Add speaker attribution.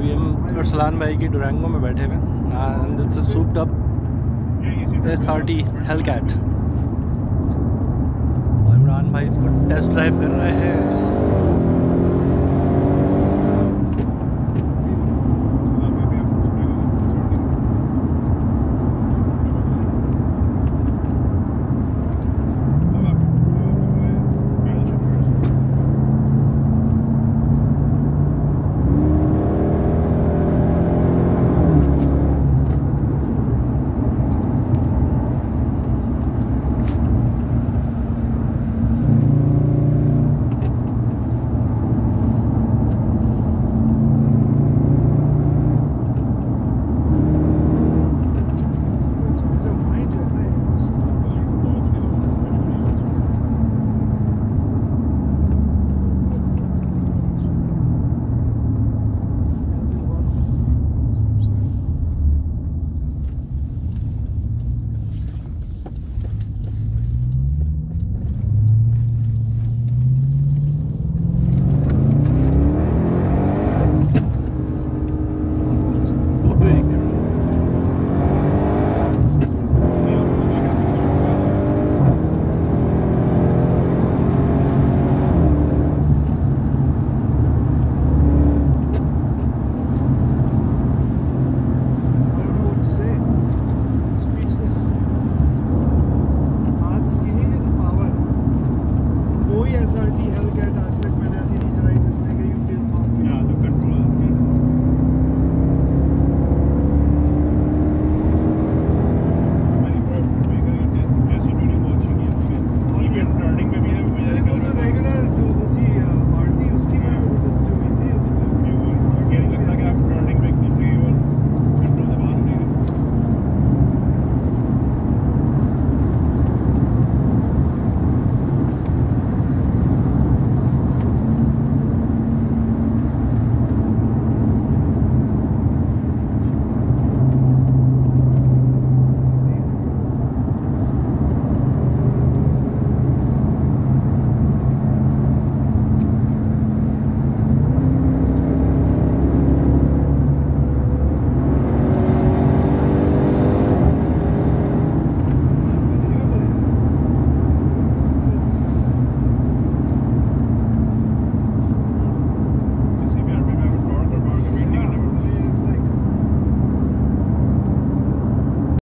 Speaker 1: अभी हम अरसलान भाई की डुरंगो में बैठे हुए it's souped up S R T hellcat और इमरान भाई इसको टेस्ट ड्राइव कर रहे हैं। areas are dehelped.